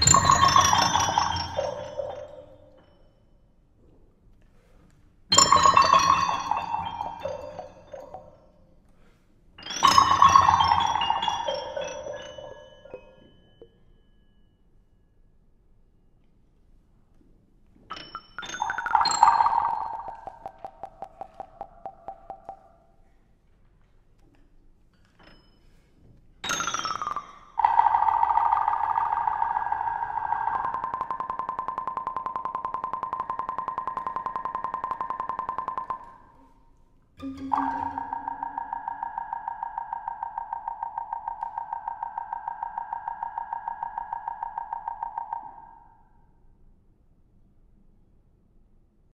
you